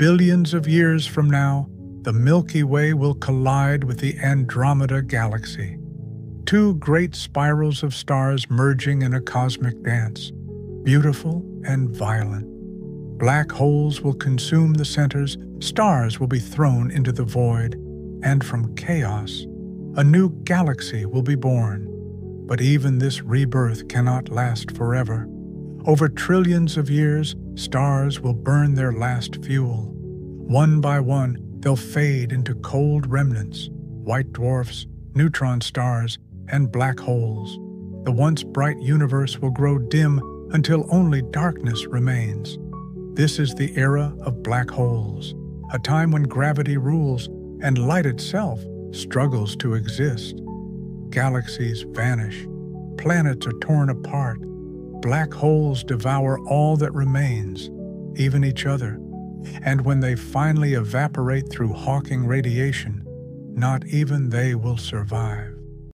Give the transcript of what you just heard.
Billions of years from now, the Milky Way will collide with the Andromeda Galaxy. Two great spirals of stars merging in a cosmic dance, beautiful and violent. Black holes will consume the centers, stars will be thrown into the void, and from chaos, a new galaxy will be born. But even this rebirth cannot last forever. Over trillions of years, stars will burn their last fuel. One by one, they'll fade into cold remnants, white dwarfs, neutron stars, and black holes. The once bright universe will grow dim until only darkness remains. This is the era of black holes, a time when gravity rules and light itself struggles to exist. Galaxies vanish, planets are torn apart, black holes devour all that remains, even each other. And when they finally evaporate through Hawking radiation, not even they will survive.